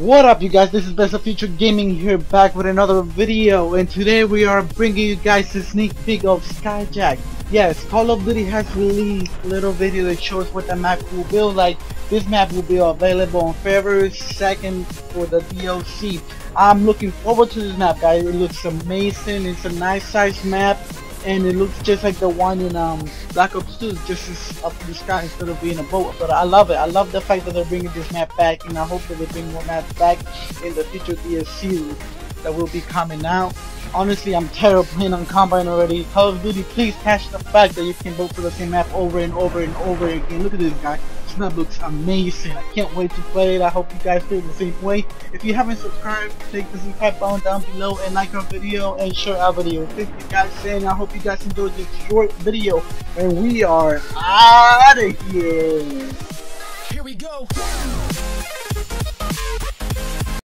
What up you guys, this is Best of Future Gaming here back with another video and today we are bringing you guys a sneak peek of Skyjack. Yes, Call of Duty has released a little video that shows what the map will be like. This map will be available on February 2nd for the DLC. I'm looking forward to this map guys, it looks amazing, it's a nice size map and it looks just like the one in um, Black Ops 2, just up in the sky instead of being a boat. But I love it. I love the fact that they're bringing this map back, and I hope that they bring more maps back in the future DLC that will be coming out. Honestly, I'm terrible playing on Combine already. Call of Duty, please catch the fact that you can vote for the same map over and over and over again. Look at this guy. This map looks amazing. I can't wait to play it. I hope you guys feel the same way. If you haven't subscribed, click the subscribe button down below and like our video and share our video. Thank you guys saying I hope you guys enjoyed this short video. And we are out of here. Here we go.